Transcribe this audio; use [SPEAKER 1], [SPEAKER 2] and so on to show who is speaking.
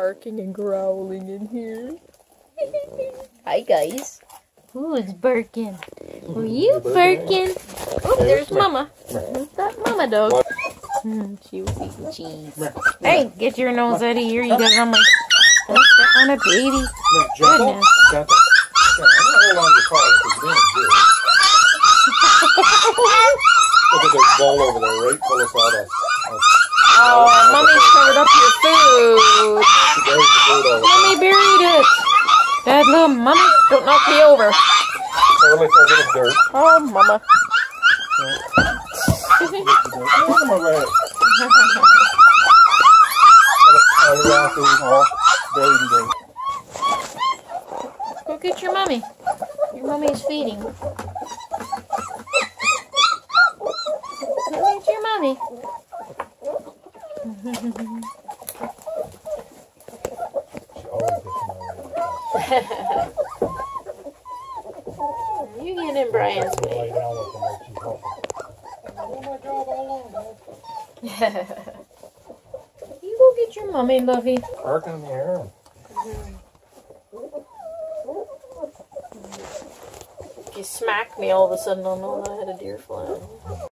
[SPEAKER 1] barking and growling in here.
[SPEAKER 2] Hi guys. Who's barking? Were you barking? Oh, there's Mama. Who's that Mama dog? Hmm, she was eating cheese. Hey, get your nose out of here. You got it on my. Don't step on a baby.
[SPEAKER 3] No, gentle,
[SPEAKER 2] Goodness.
[SPEAKER 3] gentle. Yeah, I'm gonna hold on to your collar because you're doing good. Look at this bowl over there, right? Pull us out of. of
[SPEAKER 2] Oh, Mommy's covered up your food.
[SPEAKER 3] there's the food over there.
[SPEAKER 2] Mommy buried it. Bad little Mommy. Don't knock me over.
[SPEAKER 3] Early a little dirt.
[SPEAKER 2] Oh, Mama.
[SPEAKER 3] Look at my leg. All the raw food all buried in dirt.
[SPEAKER 2] Go get your mommy. Your mommy is feeding. Go get your mommy.
[SPEAKER 3] She always gets my leg.
[SPEAKER 2] You get in Brian's way.
[SPEAKER 3] Lay down with them like she's helping. Oh my God, all along.
[SPEAKER 2] you go get your mommy, Lovey.
[SPEAKER 3] Barking in the air.
[SPEAKER 2] If you smack me all of a sudden, I'll know that I had a deer fly.